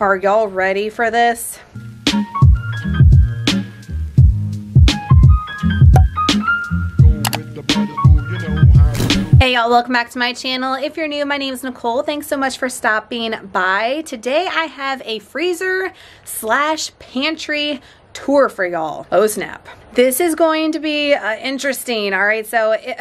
Are y'all ready for this? Hey y'all, welcome back to my channel. If you're new, my name is Nicole. Thanks so much for stopping by. Today I have a freezer slash pantry tour for y'all. Oh snap. This is going to be uh, interesting. All right, so it,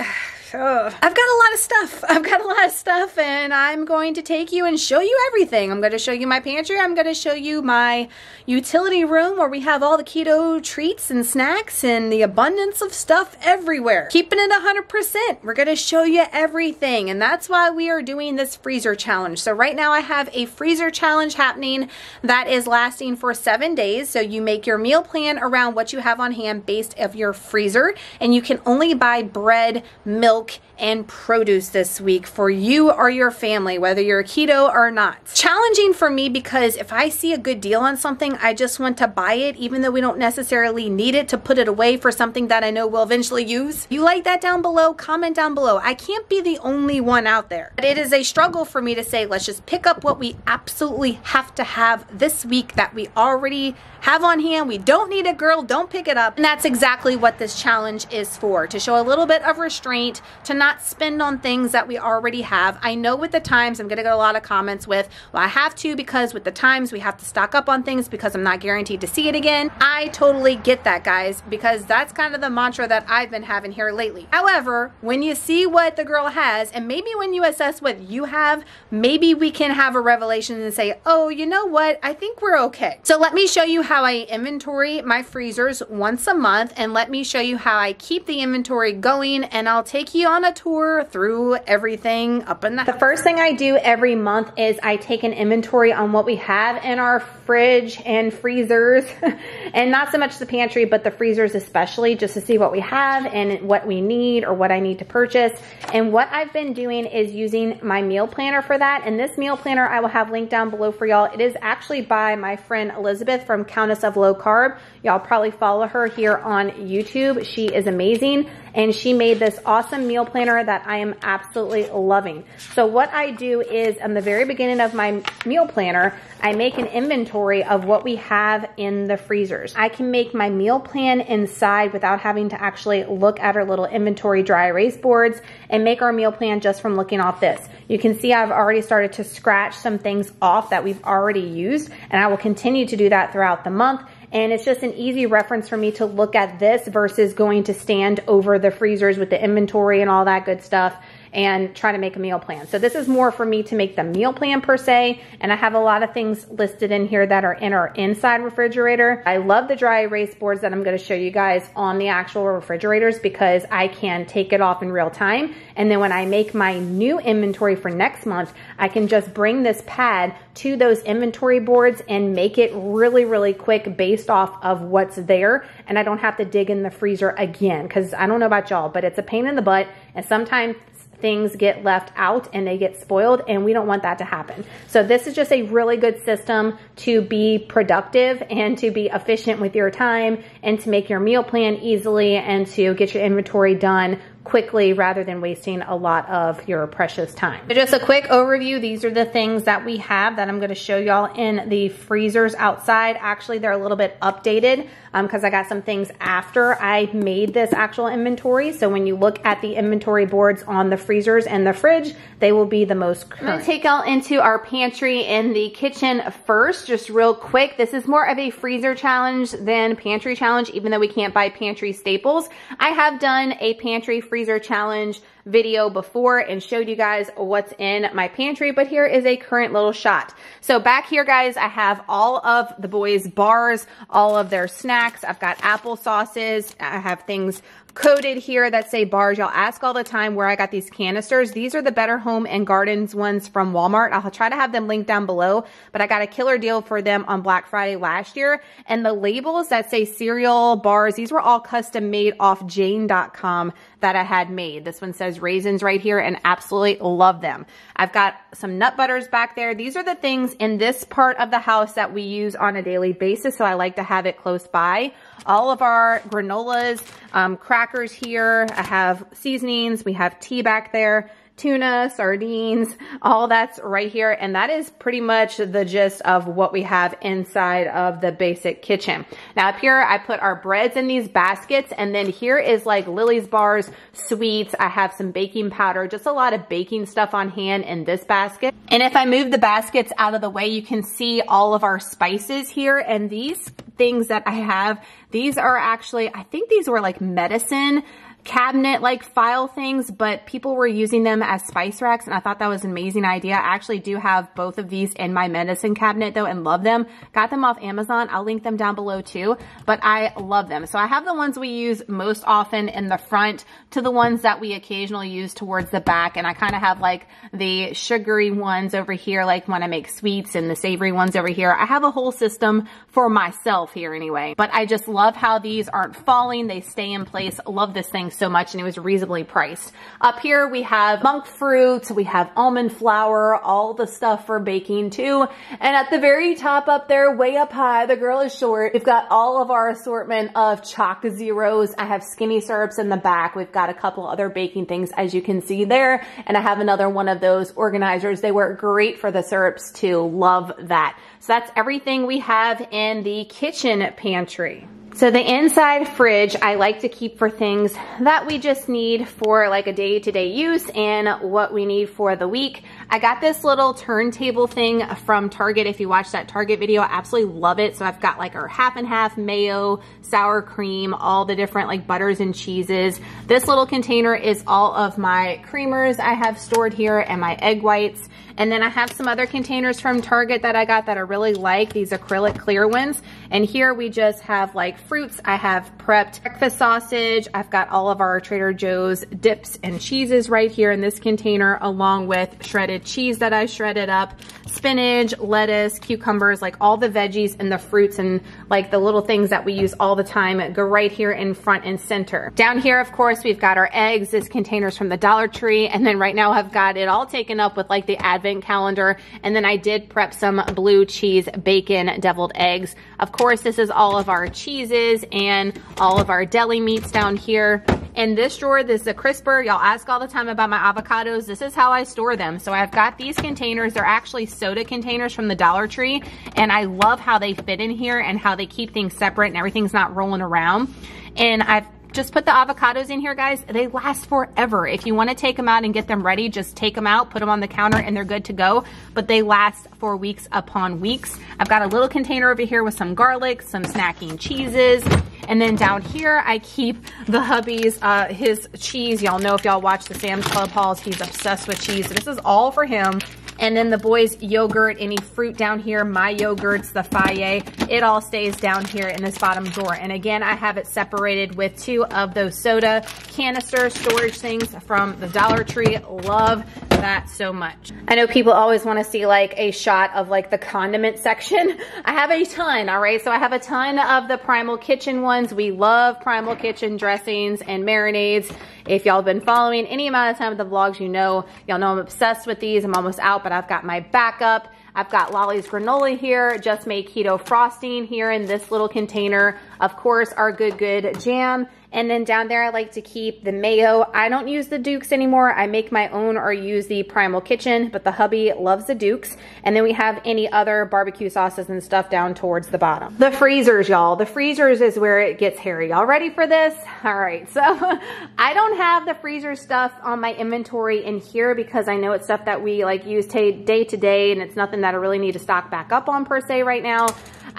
Ugh. I've got a lot of stuff. I've got a lot of stuff and I'm going to take you and show you everything. I'm going to show you my pantry. I'm going to show you my utility room where we have all the keto treats and snacks and the abundance of stuff everywhere. Keeping it 100%. We're going to show you everything and that's why we are doing this freezer challenge. So right now I have a freezer challenge happening that is lasting for seven days. So you make your meal plan around what you have on hand based of your freezer and you can only buy bread, milk, milk and produce this week for you or your family, whether you're keto or not. Challenging for me because if I see a good deal on something, I just want to buy it, even though we don't necessarily need it to put it away for something that I know we'll eventually use. You like that down below? Comment down below. I can't be the only one out there. But it is a struggle for me to say, let's just pick up what we absolutely have to have this week that we already have on hand. We don't need a girl, don't pick it up. And that's exactly what this challenge is for, to show a little bit of restraint, to not spend on things that we already have. I know with the times, I'm gonna get a lot of comments with, well, I have to because with the times we have to stock up on things because I'm not guaranteed to see it again. I totally get that, guys, because that's kind of the mantra that I've been having here lately. However, when you see what the girl has, and maybe when you assess what you have, maybe we can have a revelation and say, oh, you know what? I think we're okay. So let me show you how I inventory my freezers once a month and let me show you how I keep the inventory going and I'll take you on a tour through everything up in the The first thing I do every month is I take an inventory on what we have in our fridge and freezers and not so much the pantry but the freezers especially just to see what we have and what we need or what I need to purchase and what I've been doing is using my meal planner for that and this meal planner I will have linked down below for y'all. It is actually by my friend Elizabeth from Countess of Low Carb. Y'all probably follow her here on YouTube. She is amazing and she made this awesome meal planner that I am absolutely loving. So what I do is in the very beginning of my meal planner, I make an inventory of what we have in the freezers. I can make my meal plan inside without having to actually look at our little inventory dry erase boards and make our meal plan just from looking off this. You can see I've already started to scratch some things off that we've already used and I will continue to do that throughout the month and it's just an easy reference for me to look at this versus going to stand over the freezers with the inventory and all that good stuff and try to make a meal plan. So this is more for me to make the meal plan per se. And I have a lot of things listed in here that are in our inside refrigerator. I love the dry erase boards that I'm gonna show you guys on the actual refrigerators because I can take it off in real time. And then when I make my new inventory for next month, I can just bring this pad to those inventory boards and make it really, really quick based off of what's there. And I don't have to dig in the freezer again because I don't know about y'all, but it's a pain in the butt. And sometimes things get left out and they get spoiled and we don't want that to happen. So this is just a really good system to be productive and to be efficient with your time and to make your meal plan easily and to get your inventory done quickly rather than wasting a lot of your precious time. So just a quick overview. These are the things that we have that I'm going to show y'all in the freezers outside. Actually, they're a little bit updated because um, I got some things after I made this actual inventory. So when you look at the inventory boards on the freezers and the fridge, they will be the most current. I'm to take y'all into our pantry and the kitchen first, just real quick. This is more of a freezer challenge than pantry challenge, even though we can't buy pantry staples. I have done a pantry freezer freezer challenge video before and showed you guys what's in my pantry, but here is a current little shot. So back here, guys, I have all of the boys' bars, all of their snacks. I've got apple sauces. I have things coated here that say bars. Y'all ask all the time where I got these canisters. These are the Better Home and Gardens ones from Walmart. I'll try to have them linked down below, but I got a killer deal for them on Black Friday last year. And the labels that say cereal bars, these were all custom made off jane.com that I had made. This one says raisins right here and absolutely love them. I've got some nut butters back there. These are the things in this part of the house that we use on a daily basis, so I like to have it close by. All of our granolas, um, crackers here. I have seasonings. We have tea back there tuna, sardines, all that's right here. And that is pretty much the gist of what we have inside of the basic kitchen. Now up here, I put our breads in these baskets. And then here is like Lily's bars, sweets. I have some baking powder, just a lot of baking stuff on hand in this basket. And if I move the baskets out of the way, you can see all of our spices here. And these things that I have, these are actually, I think these were like medicine cabinet like file things, but people were using them as spice racks and I thought that was an amazing idea. I actually do have both of these in my medicine cabinet though and love them. Got them off Amazon. I'll link them down below too, but I love them. So I have the ones we use most often in the front to the ones that we occasionally use towards the back and I kind of have like the sugary ones over here like when I make sweets and the savory ones over here. I have a whole system for myself here anyway, but I just love how these aren't falling. They stay in place. Love this thing so much and it was reasonably priced. Up here we have monk fruit, we have almond flour, all the stuff for baking too. And at the very top up there, way up high, the girl is short, we've got all of our assortment of ChocZeros. I have skinny syrups in the back. We've got a couple other baking things as you can see there. And I have another one of those organizers. They work great for the syrups too. Love that. So that's everything we have in the kitchen pantry. So the inside fridge, I like to keep for things that we just need for like a day-to-day -day use and what we need for the week. I got this little turntable thing from Target. If you watched that Target video, I absolutely love it. So I've got like our half and half mayo, sour cream, all the different like butters and cheeses. This little container is all of my creamers I have stored here and my egg whites. And then I have some other containers from Target that I got that I really like, these acrylic clear ones. And here we just have like fruits. I have prepped breakfast sausage. I've got all of our Trader Joe's dips and cheeses right here in this container, along with shredded cheese that I shredded up, spinach, lettuce, cucumbers, like all the veggies and the fruits and like the little things that we use all the time go right here in front and center. Down here, of course, we've got our eggs. This container's from the Dollar Tree. And then right now I've got it all taken up with like the Advent advent calendar. And then I did prep some blue cheese bacon deviled eggs. Of course, this is all of our cheeses and all of our deli meats down here. In this drawer, this is a crisper. Y'all ask all the time about my avocados. This is how I store them. So I've got these containers. They're actually soda containers from the Dollar Tree. And I love how they fit in here and how they keep things separate and everything's not rolling around. And I've just put the avocados in here, guys. They last forever. If you want to take them out and get them ready, just take them out, put them on the counter, and they're good to go. But they last for weeks upon weeks. I've got a little container over here with some garlic, some snacking cheeses. And then down here, I keep the hubby's, uh, his cheese. Y'all know if y'all watch the Sam's Club hauls, he's obsessed with cheese. This is all for him. And then the boys yogurt, any fruit down here, my yogurts, the Fage, it all stays down here in this bottom drawer. And again, I have it separated with two of those soda canister storage things from the Dollar Tree. Love that so much. I know people always want to see like a shot of like the condiment section. I have a ton, all right? So I have a ton of the Primal Kitchen ones. We love Primal Kitchen dressings and marinades. If y'all have been following any amount of time with the vlogs, you know, y'all know I'm obsessed with these. I'm almost out, but I've got my backup. I've got Lolly's granola here, just made keto frosting here in this little container. Of course, our Good Good jam. And then down there, I like to keep the mayo. I don't use the Dukes anymore. I make my own or use the Primal Kitchen, but the hubby loves the Dukes. And then we have any other barbecue sauces and stuff down towards the bottom. The freezers, y'all. The freezers is where it gets hairy. Y'all ready for this? All right, so I don't have the freezer stuff on my inventory in here because I know it's stuff that we like use day to day and it's nothing that I really need to stock back up on per se right now.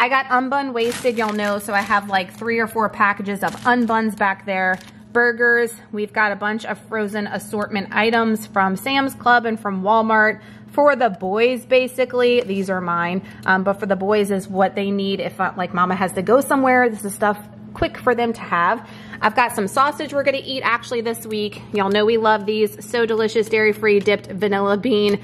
I got unbun wasted, y'all know, so I have like three or four packages of unbuns back there. Burgers, we've got a bunch of frozen assortment items from Sam's Club and from Walmart. For the boys, basically, these are mine, um, but for the boys is what they need if uh, like mama has to go somewhere. This is stuff quick for them to have. I've got some sausage we're gonna eat actually this week. Y'all know we love these. So delicious, dairy-free, dipped vanilla bean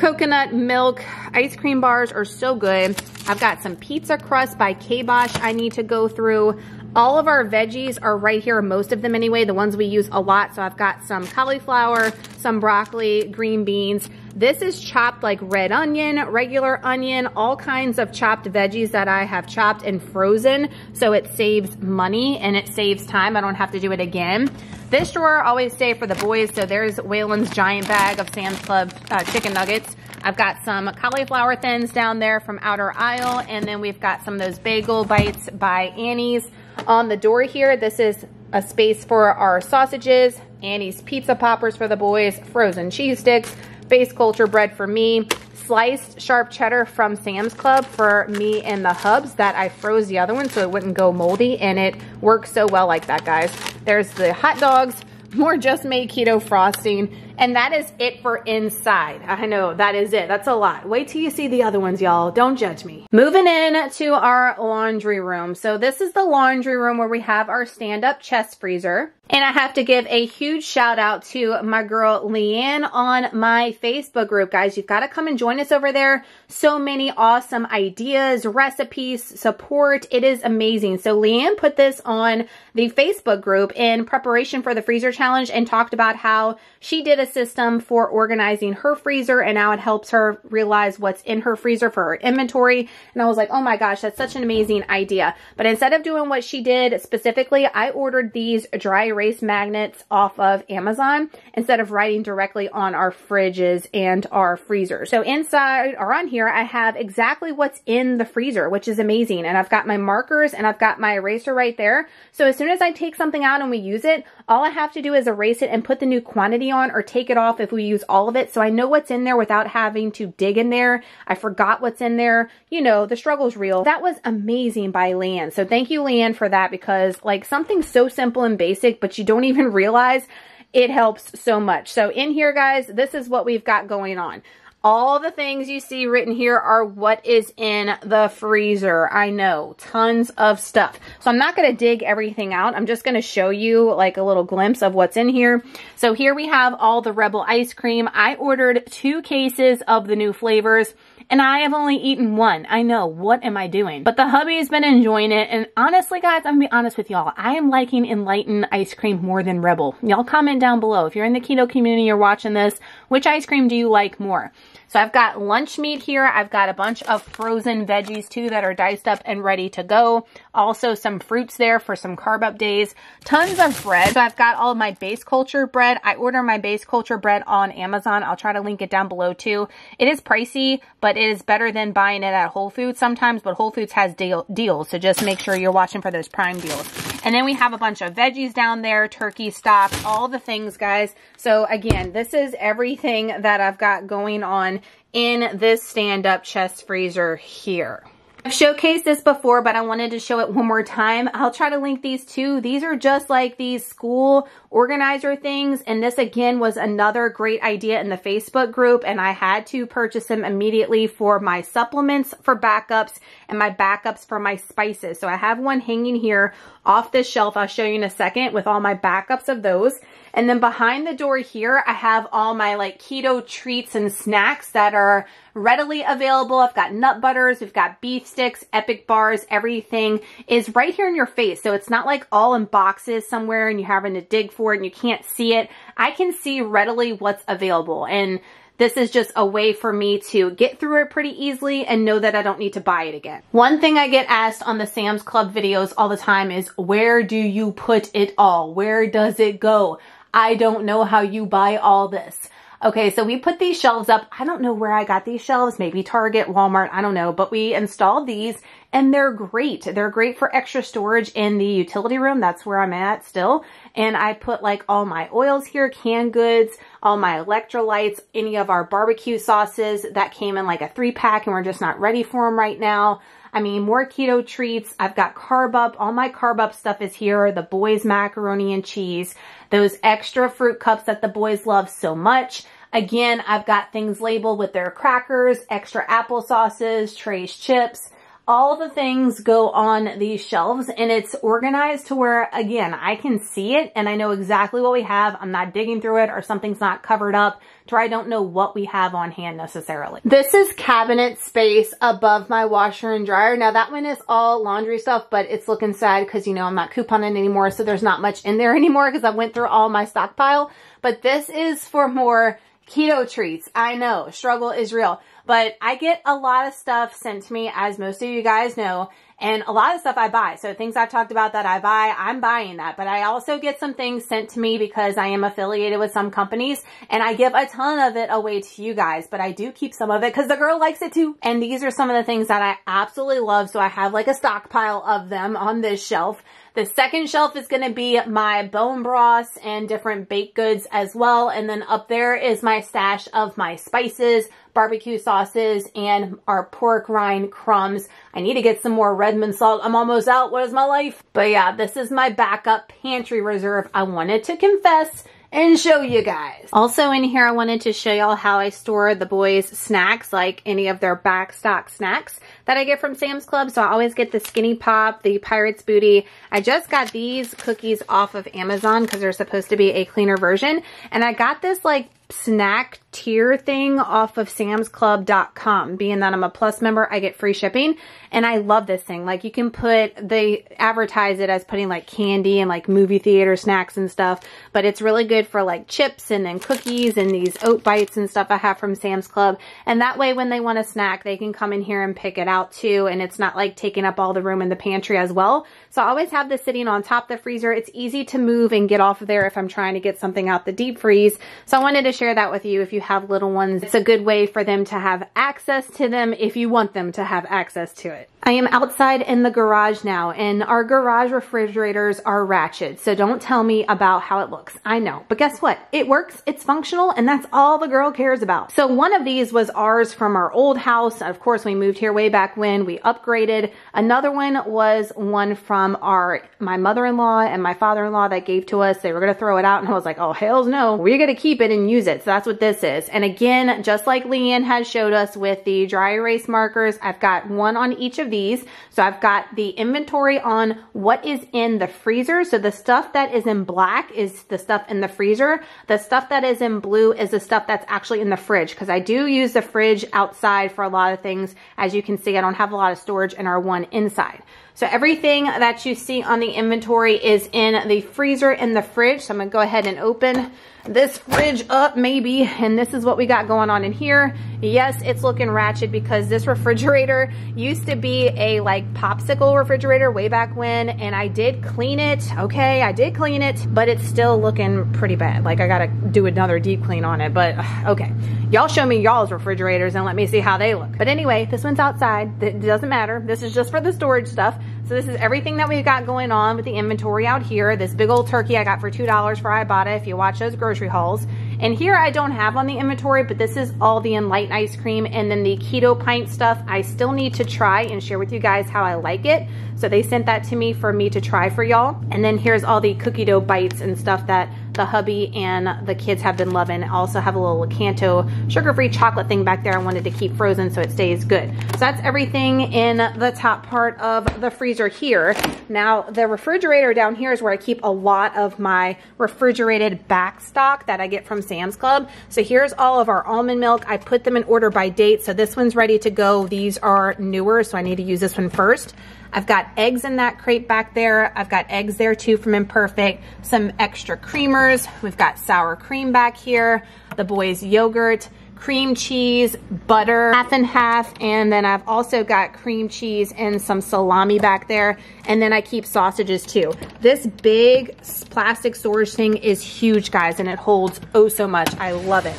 coconut milk ice cream bars are so good. I've got some pizza crust by Kabosh I need to go through. All of our veggies are right here, most of them anyway, the ones we use a lot. So I've got some cauliflower, some broccoli, green beans. This is chopped like red onion, regular onion, all kinds of chopped veggies that I have chopped and frozen. So it saves money and it saves time. I don't have to do it again. This drawer always stay for the boys. So there's Waylon's giant bag of Sam's Club uh, chicken nuggets. I've got some cauliflower thins down there from Outer Aisle. And then we've got some of those bagel bites by Annie's. On the door here, this is a space for our sausages, Annie's pizza poppers for the boys, frozen cheese sticks, base culture bread for me, sliced sharp cheddar from Sam's Club for me and the hubs that I froze the other one so it wouldn't go moldy and it works so well like that guys. There's the hot dogs, more just made keto frosting, and that is it for inside. I know, that is it. That's a lot. Wait till you see the other ones, y'all. Don't judge me. Moving in to our laundry room. So this is the laundry room where we have our stand-up chest freezer. And I have to give a huge shout out to my girl Leanne on my Facebook group. Guys, you've got to come and join us over there. So many awesome ideas, recipes, support. It is amazing. So Leanne put this on the Facebook group in preparation for the freezer challenge and talked about how she did a system for organizing her freezer and now it helps her realize what's in her freezer for her inventory. And I was like, oh my gosh, that's such an amazing idea. But instead of doing what she did specifically, I ordered these dry erase magnets off of Amazon instead of writing directly on our fridges and our freezer. So inside or on here, I have exactly what's in the freezer, which is amazing. And I've got my markers and I've got my eraser right there. So as soon as I take something out and we use it, all I have to do is erase it and put the new quantity on or take it off if we use all of it. So I know what's in there without having to dig in there. I forgot what's in there. You know, the struggle's real. That was amazing by Leanne. So thank you, Leanne, for that because like something so simple and basic, but you don't even realize it helps so much. So in here, guys, this is what we've got going on. All the things you see written here are what is in the freezer. I know, tons of stuff. So I'm not going to dig everything out. I'm just going to show you like a little glimpse of what's in here. So here we have all the Rebel ice cream. I ordered two cases of the new flavors and I have only eaten one. I know, what am I doing? But the hubby's been enjoying it, and honestly, guys, I'm gonna be honest with y'all. I am liking Enlightened ice cream more than Rebel. Y'all comment down below. If you're in the keto community, you're watching this, which ice cream do you like more? So I've got lunch meat here. I've got a bunch of frozen veggies too that are diced up and ready to go. Also some fruits there for some carb up days. Tons of bread. So I've got all of my base culture bread. I order my base culture bread on Amazon. I'll try to link it down below too. It is pricey, but it is better than buying it at Whole Foods sometimes, but Whole Foods has deal deals. So just make sure you're watching for those prime deals. And then we have a bunch of veggies down there, turkey stock, all the things, guys. So again, this is everything that I've got going on in this stand-up chest freezer here. I've showcased this before, but I wanted to show it one more time. I'll try to link these two. These are just like these school organizer things. And this again was another great idea in the Facebook group. And I had to purchase them immediately for my supplements for backups and my backups for my spices. So I have one hanging here off this shelf. I'll show you in a second with all my backups of those. And then behind the door here, I have all my like keto treats and snacks that are readily available. I've got nut butters, we've got beef sticks, epic bars, everything is right here in your face. So it's not like all in boxes somewhere and you're having to dig for it and you can't see it. I can see readily what's available. And this is just a way for me to get through it pretty easily and know that I don't need to buy it again. One thing I get asked on the Sam's Club videos all the time is, where do you put it all? Where does it go? I don't know how you buy all this. Okay, so we put these shelves up. I don't know where I got these shelves, maybe Target, Walmart, I don't know, but we installed these and they're great. They're great for extra storage in the utility room. That's where I'm at still. And I put like all my oils here, canned goods, all my electrolytes, any of our barbecue sauces that came in like a three pack and we're just not ready for them right now. I mean, more keto treats. I've got carb up. All my carb up stuff is here. The boys macaroni and cheese. Those extra fruit cups that the boys love so much. Again, I've got things labeled with their crackers, extra apple sauces, Trey's chips, all the things go on these shelves and it's organized to where, again, I can see it and I know exactly what we have. I'm not digging through it or something's not covered up to where I don't know what we have on hand necessarily. This is cabinet space above my washer and dryer. Now that one is all laundry stuff, but it's looking sad because, you know, I'm not couponing anymore. So there's not much in there anymore because I went through all my stockpile. But this is for more keto treats. I know, struggle is real. But I get a lot of stuff sent to me, as most of you guys know, And a lot of stuff I buy. So things I've talked about that I buy, I'm buying that. But I also get some things sent to me because I am affiliated with some companies and I give a ton of it away to you guys. But I do keep some of it because the girl likes it too. And these are some of the things that I absolutely love. So I have like a stockpile of them on this shelf. The second shelf is going to be my bone broths and different baked goods as well. And then up there is my stash of my spices, barbecue sauces, and our pork rind crumbs. I need to get some more Redmond salt. I'm almost out. What is my life? But yeah, this is my backup pantry reserve. I wanted to confess and show you guys. Also in here, I wanted to show y'all how I store the boys snacks, like any of their backstock snacks that I get from Sam's Club. So I always get the Skinny Pop, the Pirate's Booty. I just got these cookies off of Amazon because they're supposed to be a cleaner version. And I got this like snack tier thing off of samsclub.com. Being that I'm a plus member, I get free shipping and I love this thing. Like you can put, they advertise it as putting like candy and like movie theater snacks and stuff, but it's really good for like chips and then cookies and these oat bites and stuff I have from Sam's Club. And that way when they want a snack, they can come in here and pick it out too. And it's not like taking up all the room in the pantry as well. So I always have this sitting on top the freezer. It's easy to move and get off of there if I'm trying to get something out the deep freeze. So I wanted to share that with you if you have little ones. It's a good way for them to have access to them if you want them to have access to it. I am outside in the garage now and our garage refrigerators are ratchet. So don't tell me about how it looks. I know, but guess what? It works, it's functional, and that's all the girl cares about. So one of these was ours from our old house. Of course, we moved here way back when we upgraded. Another one was one from our, my mother-in-law and my father-in-law that gave to us. They were going to throw it out and I was like, oh, hells no. We're going to keep it and use it. So that's what this is. And again, just like Leanne has showed us with the dry erase markers, I've got one on each of these. So I've got the inventory on what is in the freezer. So the stuff that is in black is the stuff in the freezer. The stuff that is in blue is the stuff that's actually in the fridge because I do use the fridge outside for a lot of things. As you can see, I don't have a lot of storage in our one inside. So everything that you see on the inventory is in the freezer and the fridge. So I'm gonna go ahead and open this fridge up maybe. And this is what we got going on in here. Yes it's looking ratchet because this refrigerator used to be a like popsicle refrigerator way back when and I did clean it. Okay I did clean it but it's still looking pretty bad. Like I gotta do another deep clean on it but okay. Y'all show me y'all's refrigerators and let me see how they look. But anyway this one's outside. It doesn't matter. This is just for the storage stuff so this is everything that we've got going on with the inventory out here. This big old turkey I got for $2 for Ibotta if you watch those grocery hauls. And here I don't have on the inventory, but this is all the Enlighten ice cream and then the keto pint stuff. I still need to try and share with you guys how I like it. So they sent that to me for me to try for y'all. And then here's all the cookie dough bites and stuff that the hubby and the kids have been loving. I also have a little Canto sugar-free chocolate thing back there I wanted to keep frozen so it stays good. So that's everything in the top part of the freezer here. Now the refrigerator down here is where I keep a lot of my refrigerated back stock that I get from Sam's Club. So here's all of our almond milk. I put them in order by date. So this one's ready to go. These are newer, so I need to use this one first. I've got eggs in that crate back there. I've got eggs there too from Imperfect. Some extra creamers. We've got sour cream back here. The boys yogurt cream cheese, butter, half and half, and then I've also got cream cheese and some salami back there, and then I keep sausages too. This big plastic storage thing is huge, guys, and it holds oh so much. I love it.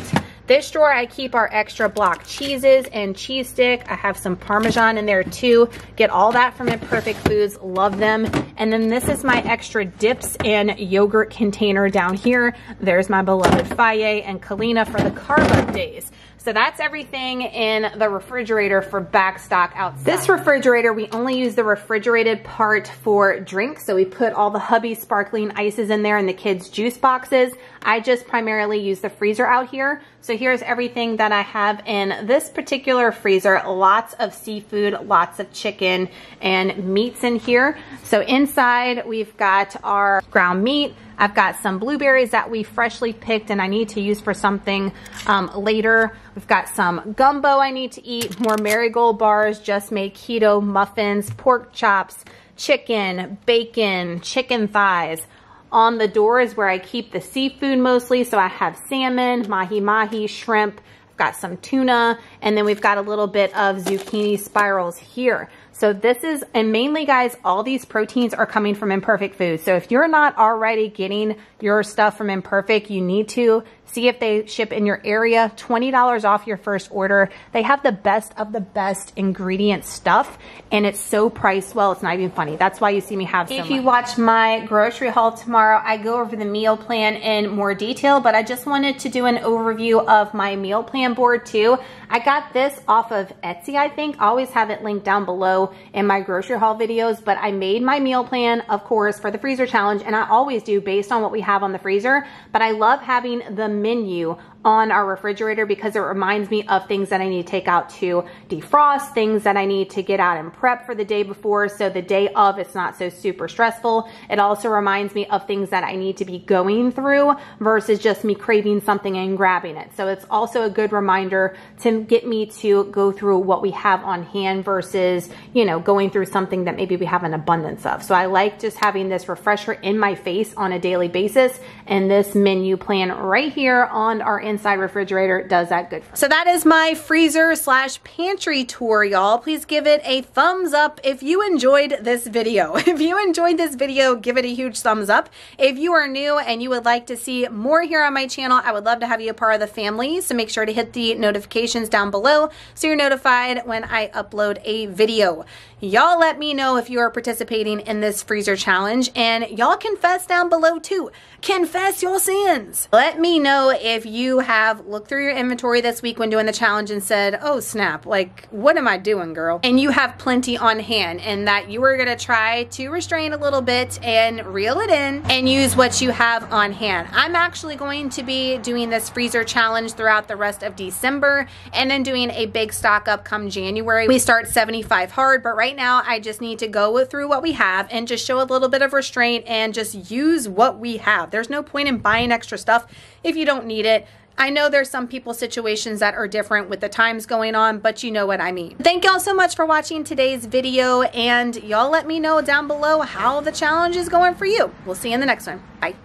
This drawer, I keep our extra block cheeses and cheese stick. I have some Parmesan in there too. Get all that from Imperfect Foods. Love them. And then this is my extra dips and yogurt container down here. There's my beloved Fage and Kalona for the carb days. So that's everything in the refrigerator for back stock outside. This refrigerator, we only use the refrigerated part for drinks. So we put all the hubby sparkling ices in there and the kids juice boxes. I just primarily use the freezer out here. So here's everything that I have in this particular freezer. Lots of seafood, lots of chicken and meats in here. So inside we've got our ground meat, I've got some blueberries that we freshly picked and I need to use for something um, later. We've got some gumbo I need to eat, more marigold bars, just made keto muffins, pork chops, chicken, bacon, chicken thighs. On the door is where I keep the seafood mostly. So I have salmon, mahi-mahi, shrimp, I've got some tuna, and then we've got a little bit of zucchini spirals here. So this is, and mainly guys, all these proteins are coming from Imperfect Foods. So if you're not already getting your stuff from Imperfect, you need to see if they ship in your area. $20 off your first order. They have the best of the best ingredient stuff and it's so priced well, it's not even funny. That's why you see me have so If much. you watch my grocery haul tomorrow, I go over the meal plan in more detail, but I just wanted to do an overview of my meal plan board too. I got this off of Etsy, I think. I always have it linked down below in my grocery haul videos, but I made my meal plan, of course, for the freezer challenge, and I always do based on what we have on the freezer, but I love having the menu on our refrigerator because it reminds me of things that I need to take out to defrost, things that I need to get out and prep for the day before. So the day of, it's not so super stressful. It also reminds me of things that I need to be going through versus just me craving something and grabbing it. So it's also a good reminder to get me to go through what we have on hand versus, you know, going through something that maybe we have an abundance of. So I like just having this refresher in my face on a daily basis and this menu plan right here on our inside refrigerator does that good. so that is my freezer slash pantry tour, y'all. Please give it a thumbs up if you enjoyed this video. If you enjoyed this video, give it a huge thumbs up. If you are new and you would like to see more here on my channel, I would love to have you a part of the family. So make sure to hit the notifications down below so you're notified when I upload a video. Y'all let me know if you are participating in this freezer challenge and y'all confess down below too. Confess your sins. Let me know if you have looked through your inventory this week when doing the challenge and said, oh snap, like what am I doing girl? And you have plenty on hand and that you are gonna try to restrain a little bit and reel it in and use what you have on hand. I'm actually going to be doing this freezer challenge throughout the rest of December and then doing a big stock up come January. We start 75 hard, but right right now I just need to go through what we have and just show a little bit of restraint and just use what we have. There's no point in buying extra stuff if you don't need it. I know there's some people situations that are different with the times going on, but you know what I mean. Thank y'all so much for watching today's video and y'all let me know down below how the challenge is going for you. We'll see you in the next one. Bye.